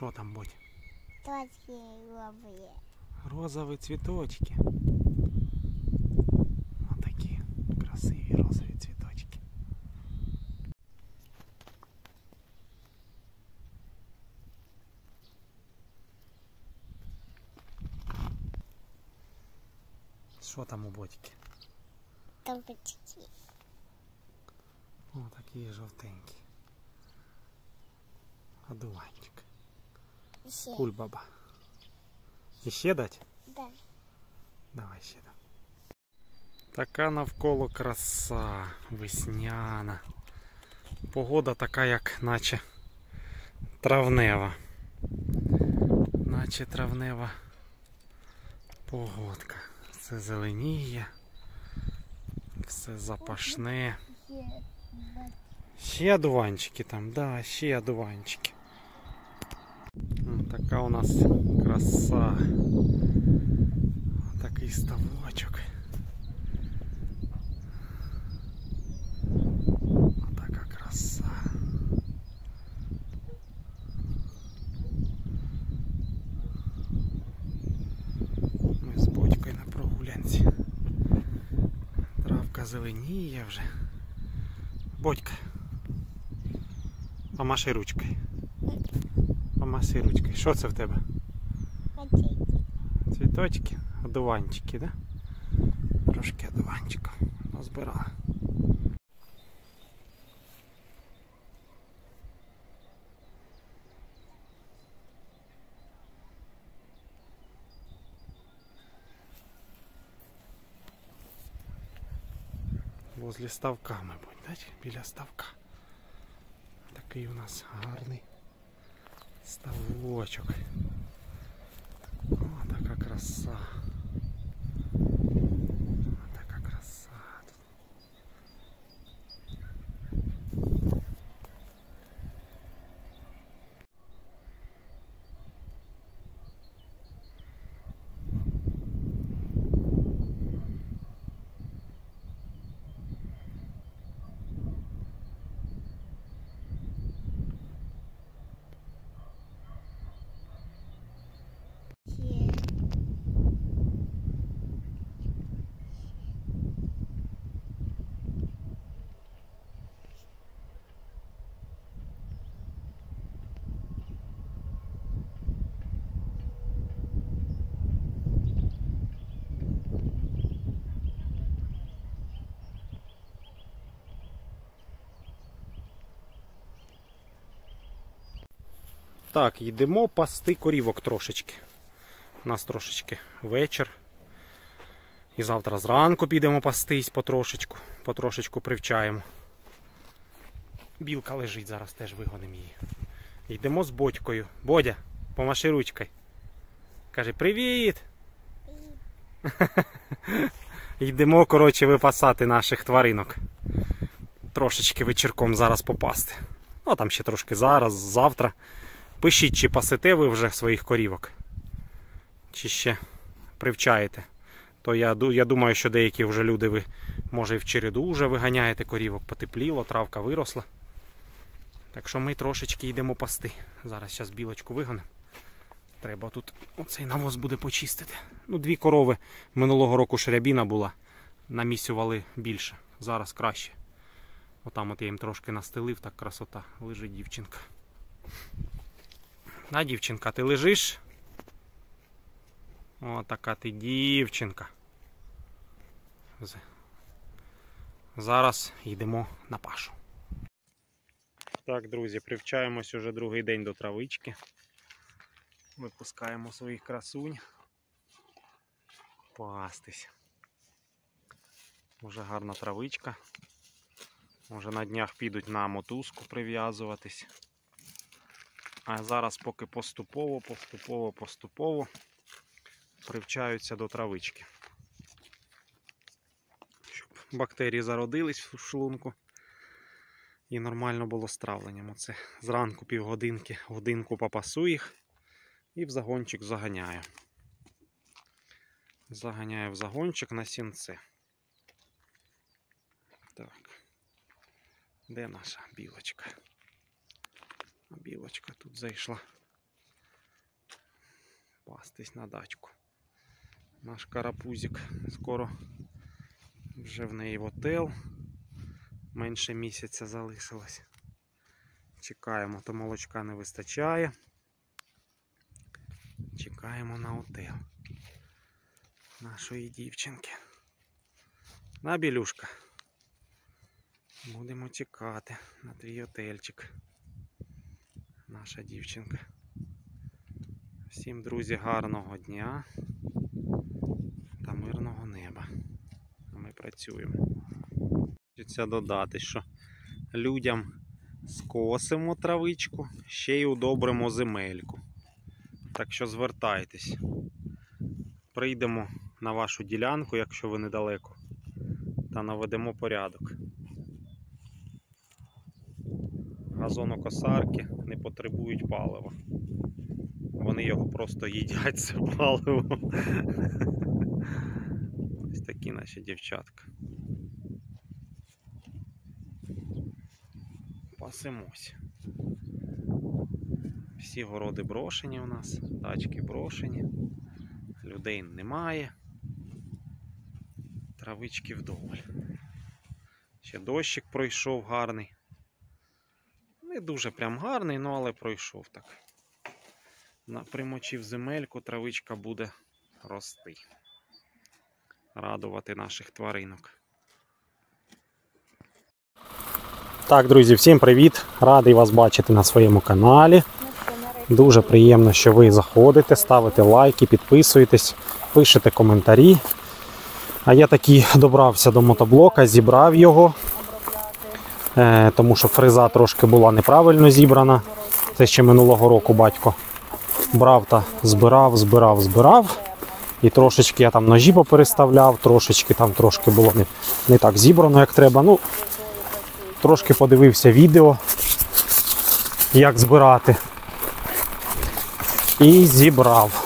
Що там будь? Точки роблю. Розові цвіточки. Отакі красиві розові цвіточки. Що там у ботики? Точки. О, такі жовтенькі. Одуванчик. Ще. Кульбаба. Іще дать? Да. Давай ще дам. Така навколо краса весняна. Погода така, як наче травнева. Наче травнева погодка. Все зеленіє, все запашне. Ще. Ще одуванчики там, да, ще одуванчики. М, Така у нас краса. Такий ставочок. Така краса. Ми з бочкою на прогулянці. Травка зеленіє вже. Бодька. Помаши ручкою. Ручкою. Що це в тебе? Цвіточки, одуванчики, да? Трошки одуванчиків назбирали. Возле ставка, мабуть, да? біля ставка. Такий у нас гарний ставочок. О, така краса. Така краса. тут. Ще. Так, йдемо пасти корівок трошечки. У нас трошечки вечір. І завтра зранку підемо пастись потрошечку, потрошечку привчаємо. Білка лежить, зараз теж вигонимо її. Йдемо з бодькою. Бодя, помаши ручкою. Каже, привіт! Йдемо, коротше, випасати наших тваринок. Трошечки вечірком зараз попасти. Ну, там ще трошки зараз, завтра. Пишіть, чи пасите ви вже своїх корівок, чи ще привчаєте. То я, я думаю, що деякі вже люди ви, може, і в череду вже виганяєте корівок, потепліло, травка виросла. Так що ми трошечки йдемо пасти. Зараз зараз білочку вигонимо. Треба тут оцей навоз буде почистити. Ну, дві корови минулого року шрябіна була. Намісювали більше. Зараз краще. Отам от я їм трошки настелив, так красота. Лежить дівчинка. На, дівчинка, ти лежиш? О, така ти дівчинка. Зараз йдемо на пашу. Так, друзі, привчаємось уже другий день до травички. Випускаємо своїх красунь. Пастись. Уже гарна травичка. Може на днях підуть на мотузку прив'язуватись. А зараз поки поступово, поступово, поступово привчаються до травички. Щоб бактерії зародились в шлунку і нормально було з травленням. Оце зранку півгодинки, годинку попасу їх і в загончик заганяю. Заганяю в загончик на сінце. Так. Де наша білочка? Білочка тут зайшла. пастись на дачку. Наш карапузик скоро вже в неї в отел. Менше місяця залишилось. Чекаємо, то молочка не вистачає. Чекаємо на отел нашої дівчинки. На білюшка. Будемо чекати на твій отельчик. Наша дівчинка. Всім, друзі, гарного дня та мирного неба. Ми працюємо. Хочеться додати, що людям скосимо травичку, ще й удобримо земельку. Так що звертайтесь. Прийдемо на вашу ділянку, якщо ви недалеко, та наведемо порядок. Газонокосарки не потребують палива. Вони його просто їдять, це паливо. Ось такі наші дівчатка. Пасемось. Всі городи брошені у нас, тачки брошені, людей немає. Травички вдоволь. Ще дощик пройшов гарний. Не дуже прям гарний, ну але пройшов так. Примочив земельку, травичка буде рости. Радувати наших тваринок. Так, друзі, всім привіт! Радий вас бачити на своєму каналі. Дуже приємно, що ви заходите, ставите лайки, підписуєтесь, пишете коментарі. А я таки добрався до мотоблока, зібрав його, тому що фреза трошки була неправильно зібрана. Це ще минулого року батько брав та збирав, збирав, збирав. І трошечки я там ножі попереставляв, трошечки там трошки було не, не так зібрано, як треба. Ну, трошки подивився відео, як збирати. І зібрав.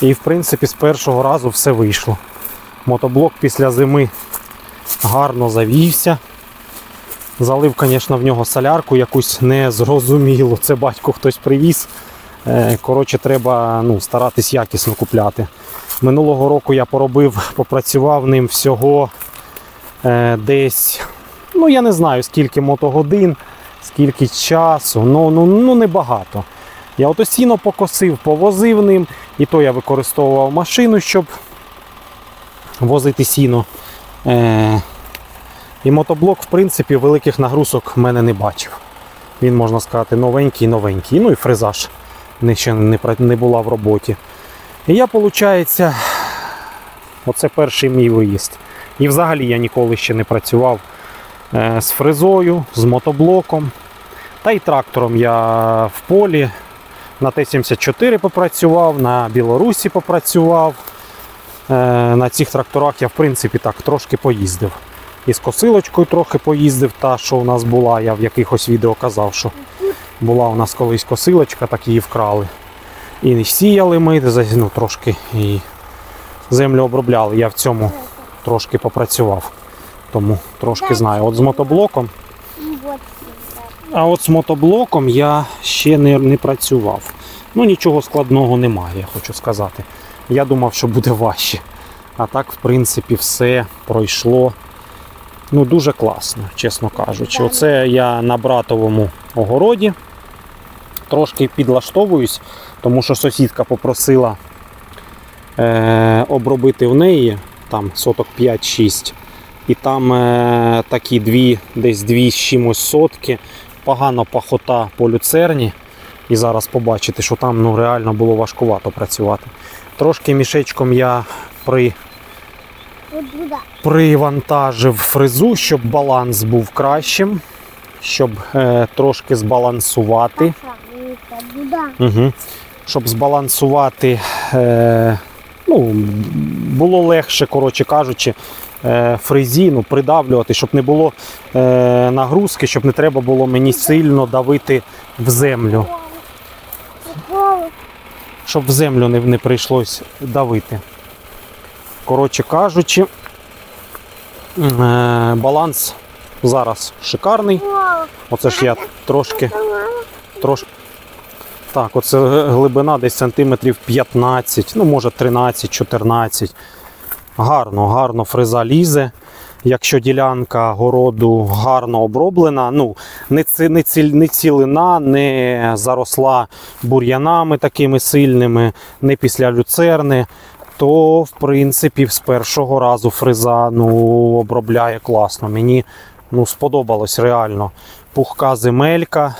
І в принципі з першого разу все вийшло. Мотоблок після зими гарно завівся. Залив, звісно, в нього солярку якусь незрозумілу. Це батько хтось привіз. Е, Коротше, треба ну, старатись якісно купляти. Минулого року я поробив, попрацював ним всього е, десь, ну я не знаю скільки мотогодин, скільки часу, ну, ну, ну небагато. Я ото сіно покосив, повозив ним, і то я використовував машину, щоб возити сіно. Е, і мотоблок, в принципі, великих нагрузок в мене не бачив. Він, можна сказати, новенький, новенький. Ну і фрезаж не, ще не, не була в роботі. І я, виходить, оце перший мій виїзд. І взагалі я ніколи ще не працював е, з фрезою, з мотоблоком. Та й трактором я в полі на Т-74 попрацював, на Білорусі попрацював. Е, На цих тракторах я, в принципі, так трошки поїздив. І з косилочкою трохи поїздив, та, що у нас була, я в якихось відео казав, що була у нас колись косилочка, так її вкрали. І не сіяли ми, ну, трошки і землю обробляли. Я в цьому трошки попрацював. Тому трошки знаю. От з мотоблоком а от з мотоблоком я ще не, не працював. Ну нічого складного немає, я хочу сказати. Я думав, що буде важче. А так, в принципі, все пройшло ну, дуже класно, чесно кажучи. Оце я на братовому огороді трошки підлаштовуюсь, тому що сусідка попросила е, обробити в неї там соток 5-6. І там е, такі дві, десь дві з чимось сотки, погана пахота по люцерні. І зараз побачите, що там ну, реально було важкувато працювати. Трошки мішечком я при. Привантажив фрезу, щоб баланс був кращим, щоб е, трошки збалансувати. Угу. Щоб збалансувати, е, ну, було легше, коротше кажучи, е, фрезі, ну, придавлювати, щоб не було е, нагрузки, щоб не треба було мені сильно давити в землю. Щоб в землю не, не прийшлось давити. Коротше кажучи, е, баланс зараз шикарний. Оце ж я трошки, трошки, Так, оце глибина десь сантиметрів 15, ну може 13-14. Гарно, гарно фреза лізе. Якщо ділянка городу гарно оброблена, ну не, ці, не, ціль, не цілина, не заросла бур'янами такими сильними, не після люцерни, то в принципі з першого разу фреза ну, обробляє класно. Мені ну, сподобалось реально. Пухка земелька,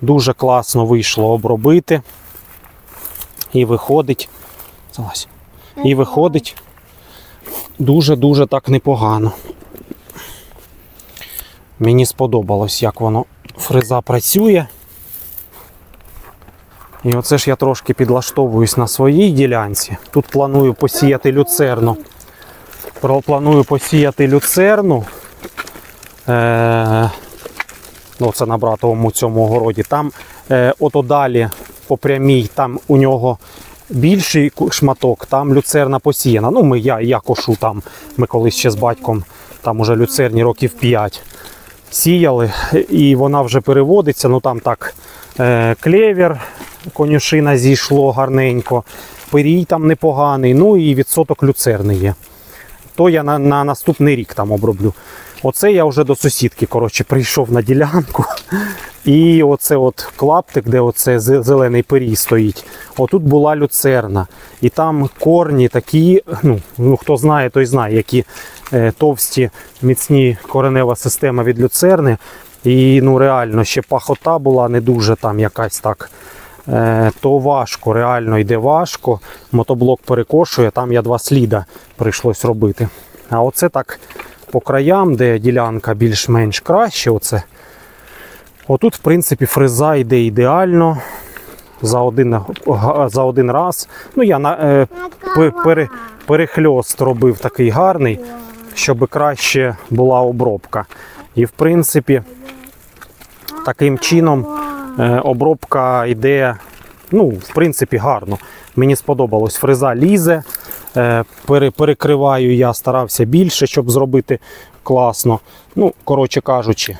дуже класно вийшло обробити. І виходить. Залазь. І виходить дуже-дуже так непогано. Мені сподобалось, як воно фреза працює. І оце ж я трошки підлаштовуюсь на своїй ділянці. Тут планую посіяти люцерну. Планую посіяти люцерну. Е- ну, це на братовому цьому городі. Там е- ото далі по прямій, там у нього більший шматок, там люцерна посіяна. Ну, ми, я, я кошу там, ми колись ще з батьком, там уже люцерні років 5 сіяли, і вона вже переводиться. Ну там так е, клевер, конюшина зійшло гарненько, пирій там непоганий, ну і відсоток люцерни є. То я на, на наступний рік там оброблю. Оце я вже до сусідки коротше, прийшов на ділянку. І оце от клаптик, де оце зелений пирій стоїть. Отут була люцерна. І там корні такі, ну, ну хто знає, той знає, які е, товсті, міцні коренева система від люцерни. І ну реально ще пахота була не дуже там якась так. Е, то важко, реально йде важко. Мотоблок перекошує, там я два сліда прийшлось робити. А оце так по краям, де ділянка більш-менш краще, оце. Отут, в принципі, фреза йде ідеально. За один, за один раз. Ну, я на, е, пере, перехльост робив такий гарний, щоб краще була обробка. І в принципі, таким чином обробка йде, ну, в принципі, гарно. Мені сподобалось. Фреза лізе, е, перекриваю я старався більше, щоб зробити класно. Ну, коротше кажучи,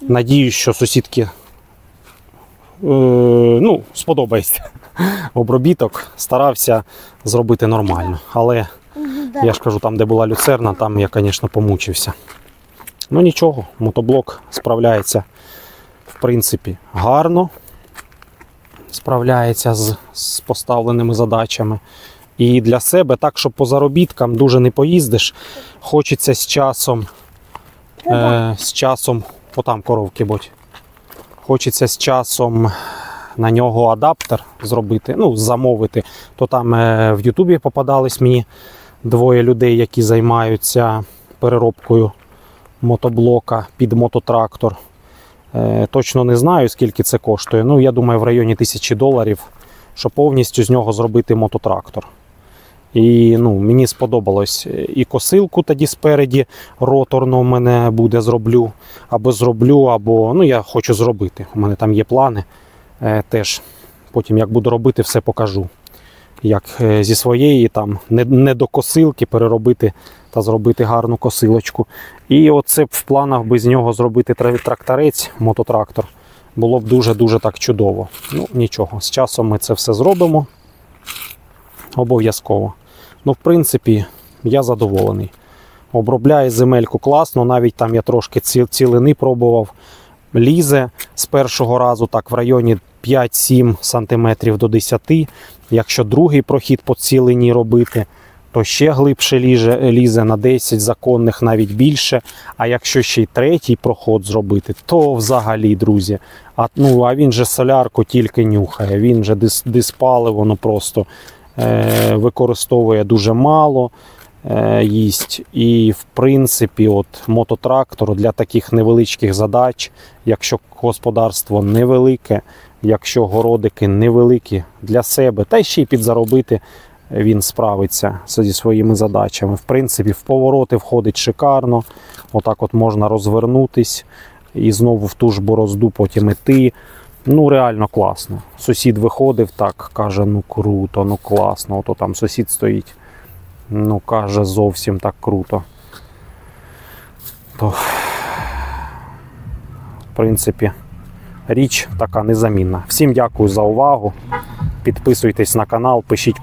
надіюсь, що сусідки. Е, ну, сподобається обробіток. Старався зробити нормально. Але я ж кажу, там, де була люцерна, там я, звісно, помучився. Ну нічого, мотоблок справляється, принципі, гарно. Справляється з, з поставленими задачами. І для себе, так, щоб по заробіткам дуже не поїздиш, хочеться з часом, е, з часом, отам коровки будь. Хочеться з часом на нього адаптер зробити, ну, замовити. То там е, в Ютубі попадались мені двоє людей, які займаються переробкою мотоблока під мототрактор. Е, точно не знаю, скільки це коштує. Ну, я думаю, в районі тисячі доларів, щоб повністю з нього зробити мототрактор. І ну, мені сподобалось і косилку тоді спереді роторну в мене буде зроблю, або зроблю, або ну, я хочу зробити. У мене там є плани. Е, теж потім, як буду робити, все покажу. Як е, зі своєї там не, не до косилки переробити та зробити гарну косилочку. І оце б в планах без нього зробити тра- тракторець, мототрактор. Було б дуже-дуже так чудово. Ну, нічого, з часом ми це все зробимо. Обов'язково. Ну, в принципі, я задоволений. Обробляє земельку класно, навіть там я трошки ці- цілини пробував. Лізе з першого разу так в районі 5-7 см до 10 Якщо другий прохід по цілині робити, то ще глибше ліже, лізе на 10 законних, навіть більше. А якщо ще й третій проход зробити, то взагалі, друзі. А, ну, а він же солярку тільки нюхає, він же дис, диспаливо ну, просто е, використовує дуже мало. е, Їсть. І в принципі, от мототрактор для таких невеличких задач, якщо господарство невелике, якщо городики невеликі для себе, та ще й підзаробити, він справиться зі своїми задачами. В принципі, в повороти входить шикарно. Отак от можна розвернутись і знову в ту ж борозду потім іти. Ну, реально класно. Сусід виходив так, каже: ну круто, ну класно. Ото там сусід стоїть. Ну, каже, зовсім так круто. То, в принципі, річ така незамінна. Всім дякую за увагу. Підписуйтесь на канал, пишіть